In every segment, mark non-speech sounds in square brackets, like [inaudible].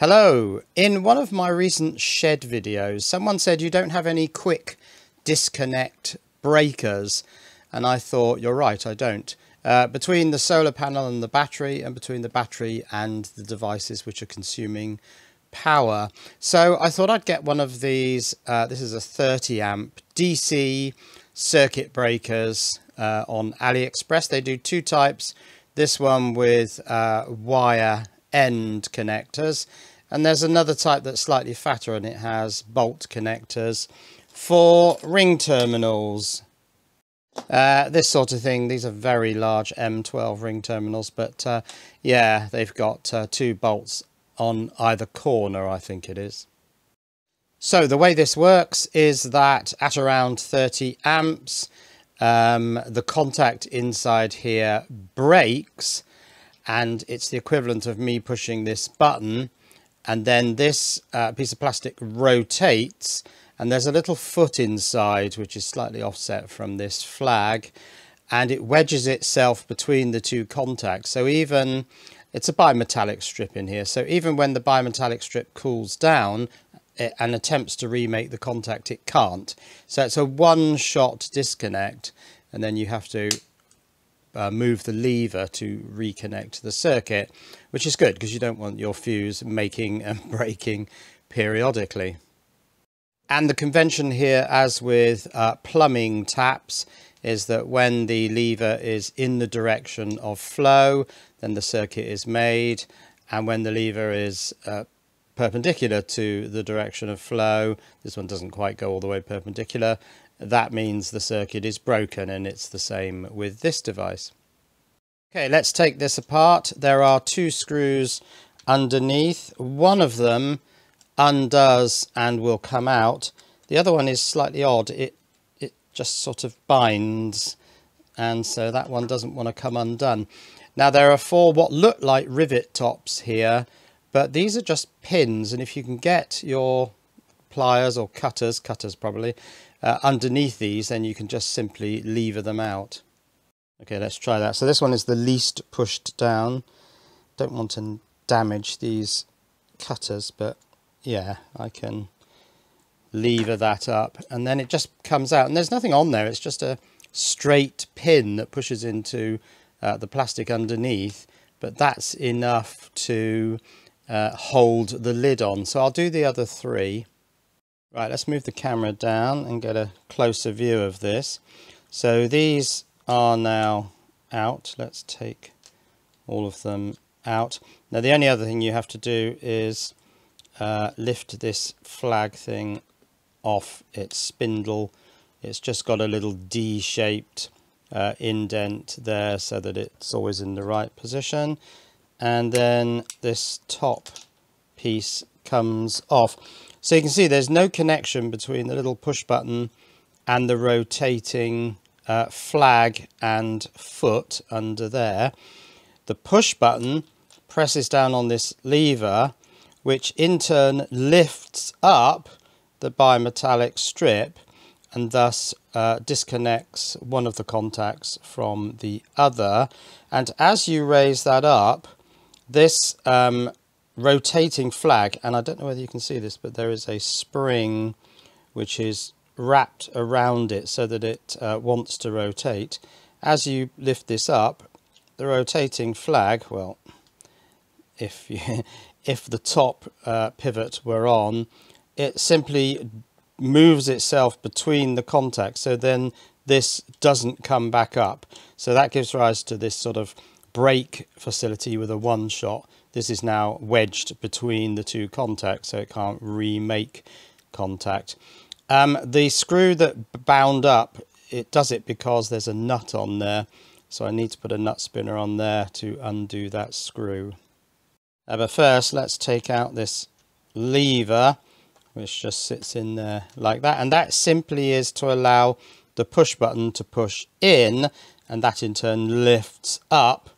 Hello! In one of my recent shed videos, someone said you don't have any quick disconnect breakers. And I thought, you're right, I don't. Uh, between the solar panel and the battery, and between the battery and the devices which are consuming power. So I thought I'd get one of these. Uh, this is a 30 amp DC circuit breakers uh, on AliExpress. They do two types. This one with uh, wire end connectors and there's another type that's slightly fatter and it has bolt connectors for ring terminals. Uh, this sort of thing, these are very large M12 ring terminals, but uh, yeah, they've got uh, two bolts on either corner, I think it is. So the way this works is that at around 30 amps, um, the contact inside here breaks and it's the equivalent of me pushing this button and then this uh, piece of plastic rotates and there's a little foot inside which is slightly offset from this flag and it wedges itself between the two contacts. So even it's a bimetallic strip in here so even when the bimetallic strip cools down it, and attempts to remake the contact it can't. So it's a one shot disconnect and then you have to uh, move the lever to reconnect the circuit, which is good because you don't want your fuse making [laughs] and breaking periodically. And the convention here, as with uh, plumbing taps, is that when the lever is in the direction of flow, then the circuit is made. And when the lever is uh, perpendicular to the direction of flow, this one doesn't quite go all the way perpendicular, that means the circuit is broken and it's the same with this device. Okay, let's take this apart. There are two screws underneath. One of them undoes and will come out. The other one is slightly odd. It, it just sort of binds and so that one doesn't want to come undone. Now there are four what look like rivet tops here, but these are just pins and if you can get your pliers or cutters, cutters probably, uh, underneath these, then you can just simply lever them out. Okay, let's try that. So this one is the least pushed down. Don't want to damage these cutters, but yeah, I can lever that up and then it just comes out and there's nothing on there. It's just a straight pin that pushes into uh, the plastic underneath, but that's enough to uh, hold the lid on. So I'll do the other three. Right, let's move the camera down and get a closer view of this. So these are now out. Let's take all of them out. Now the only other thing you have to do is uh, lift this flag thing off its spindle. It's just got a little D-shaped uh, indent there so that it's always in the right position. And then this top piece comes off. So you can see there's no connection between the little push button and the rotating uh, flag and foot under there. The push button presses down on this lever, which in turn lifts up the bimetallic strip and thus uh, disconnects one of the contacts from the other. And as you raise that up, this um, rotating flag, and I don't know whether you can see this, but there is a spring which is wrapped around it so that it uh, wants to rotate. As you lift this up, the rotating flag, well, if you, [laughs] if the top uh, pivot were on, it simply moves itself between the contacts. So then this doesn't come back up. So that gives rise to this sort of break facility with a one shot this is now wedged between the two contacts so it can't remake contact. Um, the screw that bound up, it does it because there's a nut on there. So I need to put a nut spinner on there to undo that screw. Uh, but first, let's take out this lever, which just sits in there like that. And that simply is to allow the push button to push in, and that in turn lifts up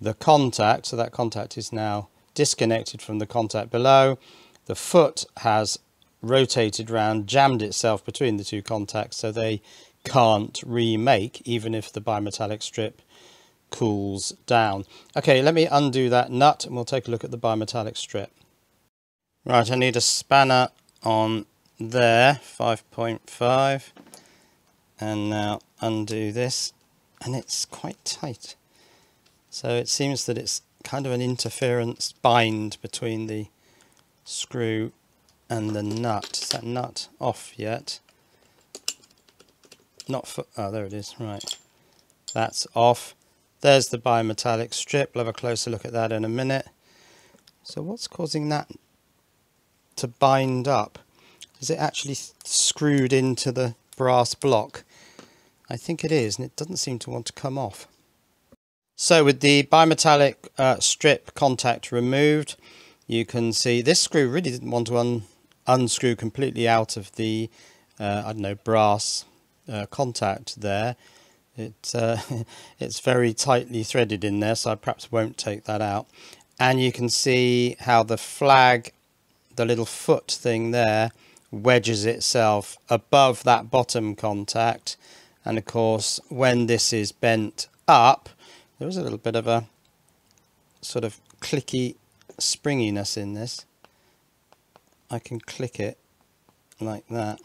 the contact. So that contact is now disconnected from the contact below. The foot has rotated round, jammed itself between the two contacts so they can't remake even if the bimetallic strip cools down. Okay, let me undo that nut and we'll take a look at the bimetallic strip. Right, I need a spanner on there, 5.5. And now undo this. And it's quite tight. So it seems that it's kind of an interference bind between the screw and the nut. Is that nut off yet? Not for, oh there it is, right. That's off. There's the bimetallic strip. We'll have a closer look at that in a minute. So what's causing that to bind up? Is it actually screwed into the brass block? I think it is, and it doesn't seem to want to come off. So with the bimetallic uh, strip contact removed, you can see this screw really didn't want to un unscrew completely out of the, uh, I don't know, brass uh, contact there. It, uh, [laughs] it's very tightly threaded in there, so I perhaps won't take that out. And you can see how the flag, the little foot thing there, wedges itself above that bottom contact. And of course, when this is bent up, there is a little bit of a sort of clicky springiness in this. I can click it like that.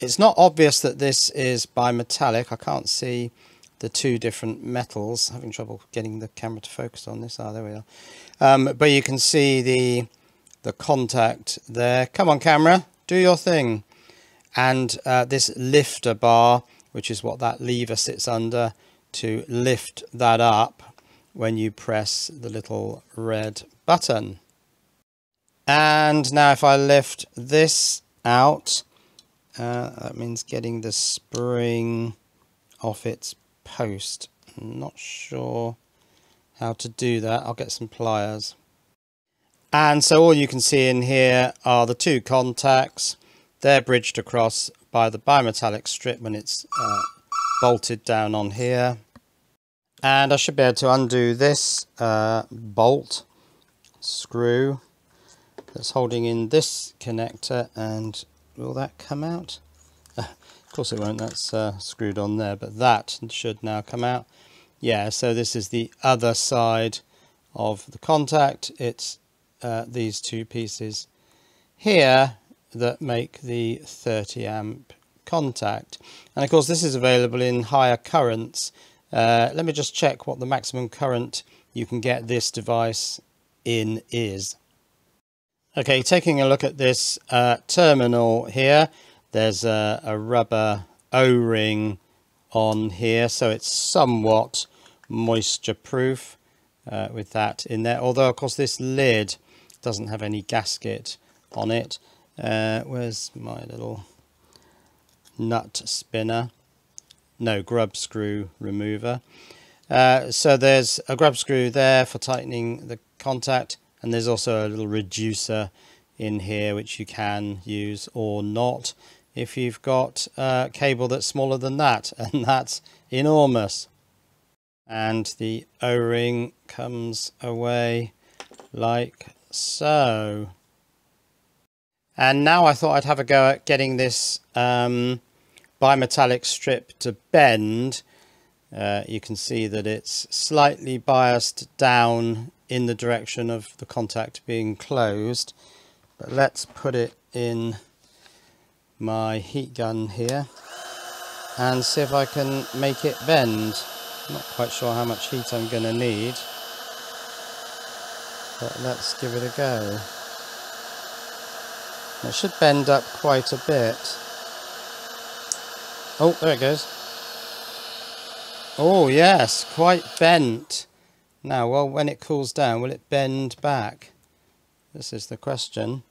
It's not obvious that this is bimetallic. I can't see the two different metals. having trouble getting the camera to focus on this. Ah, there we are. Um, but you can see the the contact there. Come on, camera, do your thing. And uh, this lifter bar, which is what that lever sits under, to lift that up when you press the little red button. And now if I lift this out, uh, that means getting the spring off its post. I'm not sure how to do that. I'll get some pliers. And so all you can see in here are the two contacts. They're bridged across by the bimetallic strip when it's uh, bolted down on here. And I should be able to undo this uh, bolt screw that's holding in this connector and will that come out? [laughs] of course it won't, that's uh, screwed on there, but that should now come out. Yeah, so this is the other side of the contact. It's uh, these two pieces here that make the 30 amp contact. And of course this is available in higher currents. Uh, let me just check what the maximum current you can get this device in is. Okay, taking a look at this uh, terminal here, there's a, a rubber O-ring on here, so it's somewhat moisture proof uh, with that in there. Although, of course, this lid doesn't have any gasket on it. Uh, where's my little nut spinner? No, grub screw remover. Uh, so there's a grub screw there for tightening the contact and there's also a little reducer in here which you can use or not if you've got a cable that's smaller than that [laughs] and that's enormous and the o-ring comes away like so and now I thought I'd have a go at getting this um, bimetallic strip to bend uh, you can see that it's slightly biased down in the direction of the contact being closed. But let's put it in my heat gun here and see if I can make it bend. I'm not quite sure how much heat I'm going to need. But let's give it a go. It should bend up quite a bit. Oh, there it goes. Oh yes, quite bent. Now, well, when it cools down, will it bend back? This is the question.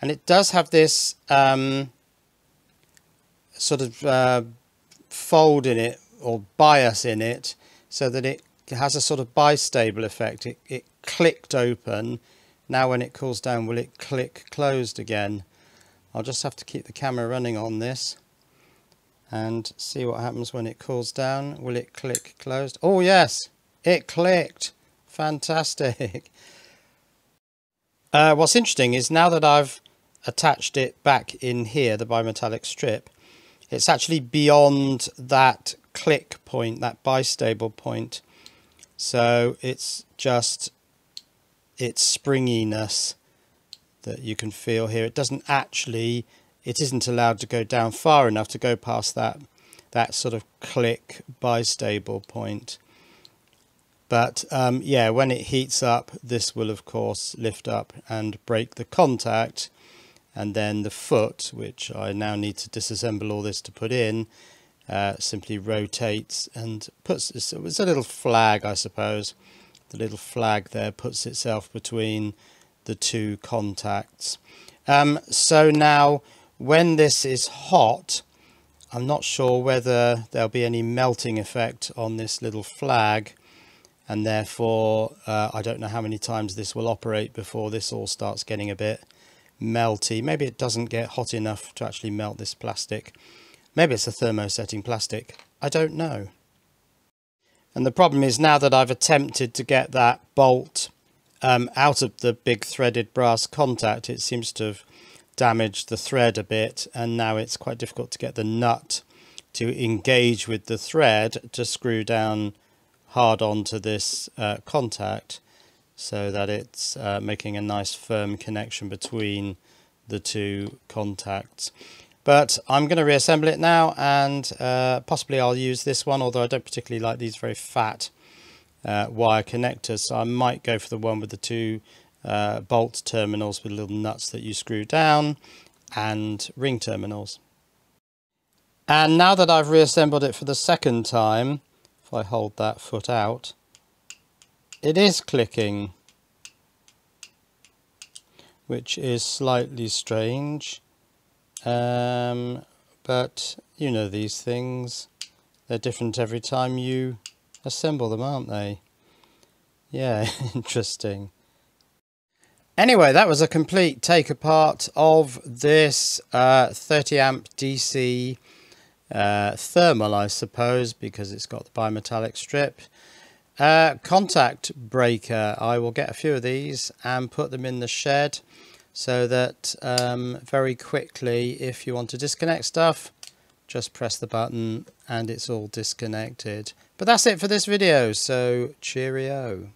And it does have this um, sort of uh, fold in it or bias in it so that it has a sort of bistable effect. It, it clicked open. Now when it cools down, will it click closed again? I'll just have to keep the camera running on this and see what happens when it cools down. Will it click closed? Oh yes, it clicked. Fantastic. [laughs] Uh, what's interesting is now that I've attached it back in here, the bimetallic strip, it's actually beyond that click point, that bistable point. So it's just its springiness that you can feel here. It doesn't actually, it isn't allowed to go down far enough to go past that, that sort of click bistable point. But um, yeah, when it heats up, this will of course lift up and break the contact. And then the foot, which I now need to disassemble all this to put in, uh, simply rotates and puts, it's a little flag, I suppose. The little flag there puts itself between the two contacts. Um, so now when this is hot, I'm not sure whether there'll be any melting effect on this little flag and therefore uh, I don't know how many times this will operate before this all starts getting a bit melty. Maybe it doesn't get hot enough to actually melt this plastic. Maybe it's a thermosetting plastic. I don't know. And the problem is now that I've attempted to get that bolt um, out of the big threaded brass contact, it seems to have damaged the thread a bit and now it's quite difficult to get the nut to engage with the thread to screw down hard onto this uh, contact so that it's uh, making a nice firm connection between the two contacts. But I'm going to reassemble it now and uh, possibly I'll use this one, although I don't particularly like these very fat uh, wire connectors. So I might go for the one with the two uh, bolt terminals with little nuts that you screw down and ring terminals. And now that I've reassembled it for the second time, if I hold that foot out, it is clicking, which is slightly strange. Um, but you know these things, they're different every time you assemble them, aren't they? Yeah, [laughs] interesting. Anyway, that was a complete take apart of this uh, 30 amp DC uh, thermal, I suppose, because it's got the bimetallic strip. Uh, contact breaker, I will get a few of these and put them in the shed so that um, very quickly, if you want to disconnect stuff, just press the button and it's all disconnected. But that's it for this video, so cheerio.